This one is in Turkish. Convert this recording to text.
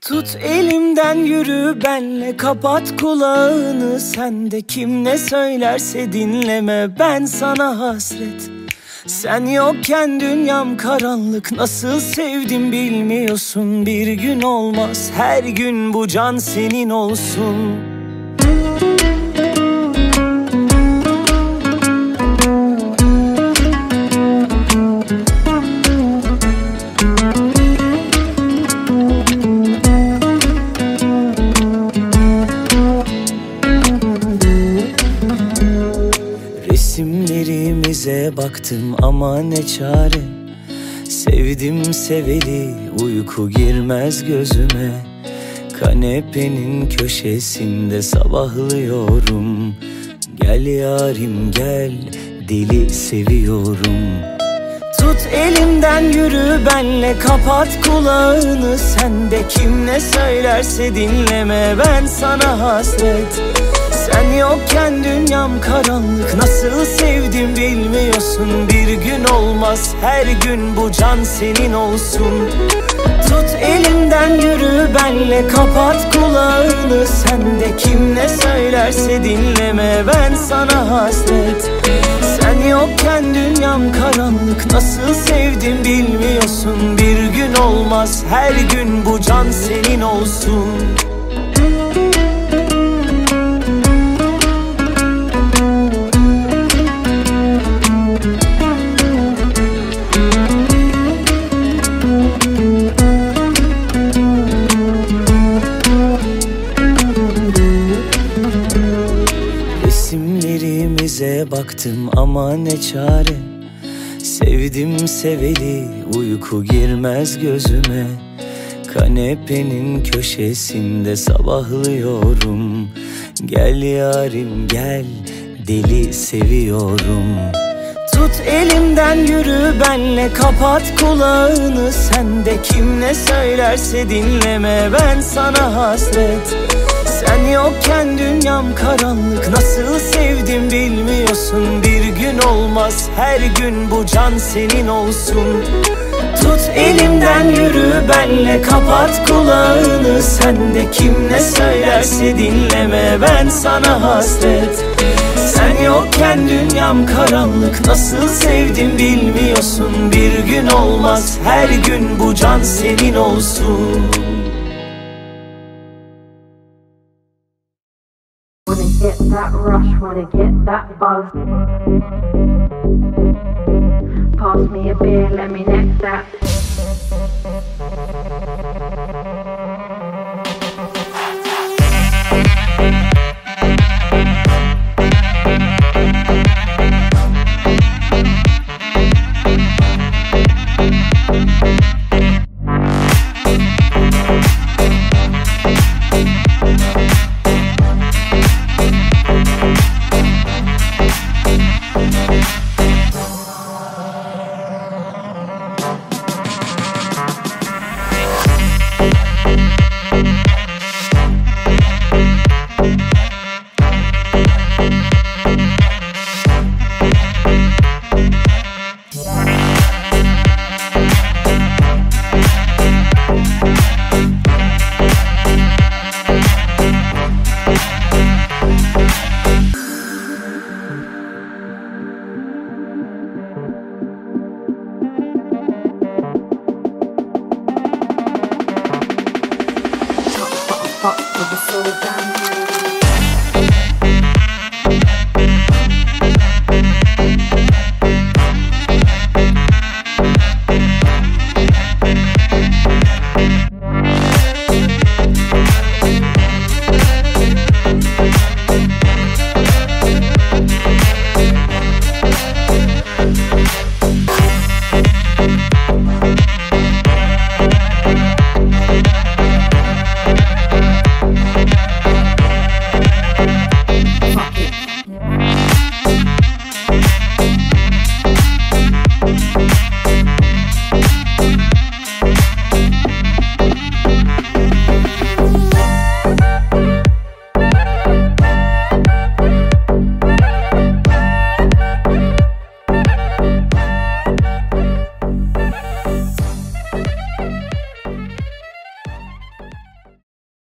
Tut elimden yürü benle kapat kulağını. Sen de kim ne söylerse dinleme ben sana hasret. Sen yokken dünyam karanlık nasıl sevdim bilmiyorsun. Bir gün olmaz her gün bu can senin olsun baktım ama ne çare? Sevdim seveli uyku girmez gözüme. Kanepenin köşesinde sabahlıyorum. Gel yarim gel deli seviyorum. Tut elimden yürü benle kapat kulağını. Sen de kim ne söylerse dinleme ben sana hasret. Sen yokken dünyam karanlık nasıl sevdim bilmiyorsun Bir gün olmaz her gün bu can senin olsun. Tut elimden yürü benle kapat kulağını. Sen de kim ne söylerse dinleme ben sana hasret. Sen yokken dünyam karanlık nasıl sevdim bilmiyorsun. Bir gün olmaz her gün bu can senin olsun Resimlerimize baktım ama ne çare. Sevdim seveli uyku girmez gözüme. Kanepenin köşesinde sabahlıyorum. Gel yarim gel deli seviyorum. Tut elimden yürü benle kapat kulağını. Sen de kim ne söylerse dinleme ben sana hasret Sen yokken dünyam karanlık. Nasıl sevdim bilmiyorsun. Bir gün olmaz. Her gün bu can senin olsun. Tut elimden yürü benle. Kapat kulağını. Sen de kim ne söylerse dinleme. Ben sana hasret. Sen yokken dünyam karanlık. Nasıl sevdim bilmiyorsun. Bir gün olmaz. Her gün bu can senin olsun get that rush, wanna get that buzz. Pass me a beer, let me neck that. slow down.